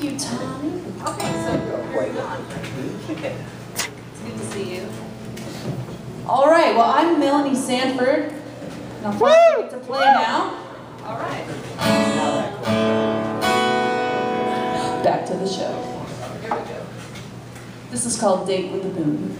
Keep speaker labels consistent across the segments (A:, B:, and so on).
A: Thank you, Tommy.
B: Okay, so moving on. It's good to see you.
A: All right, well, I'm Melanie Sandford, and I'm get to play now.
B: All right.
A: Back to the show.
B: Here we go.
A: This is called Date with the Moon.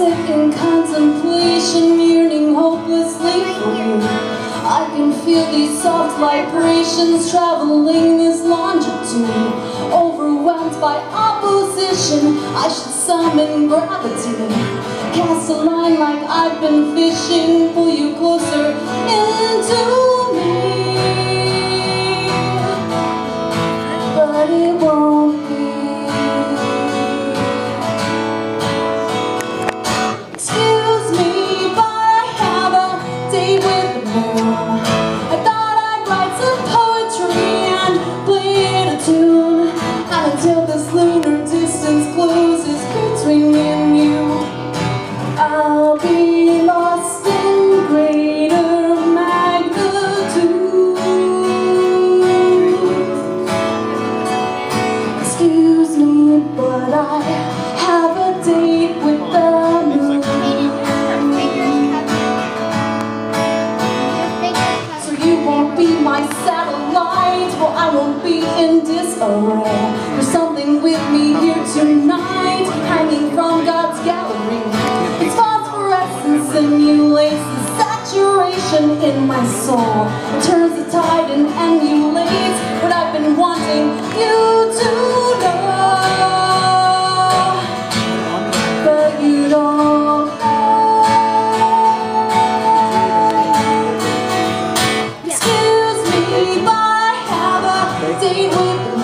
A: I in contemplation, yearning hopelessly for you, I can feel these soft vibrations traveling this longitude. Overwhelmed by opposition, I should summon gravity. Cast a line like I've been fishing, pull you closer into you won't be my satellite, well I won't be in disarray. There's something with me here tonight, hanging from God's gallery. It's phosphorescence simulates the saturation in my soul. It turns the tide and emulates what I've been wanting you to. stay with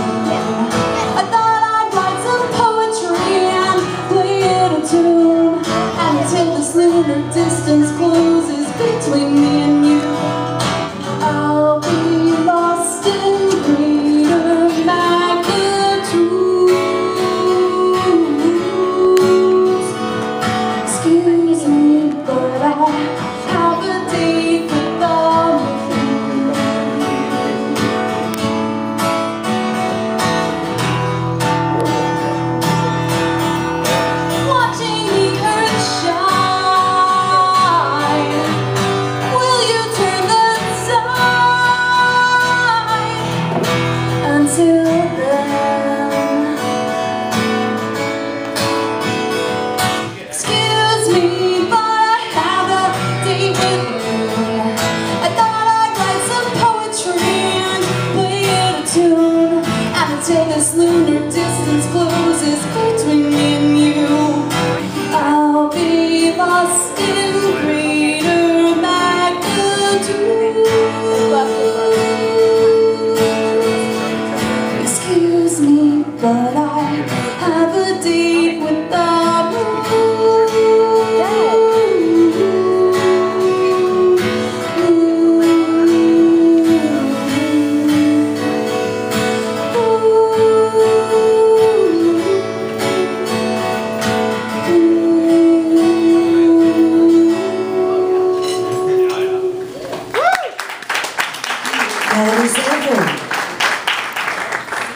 A: Melody Sandford.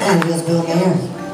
A: And it is Bill Mayer.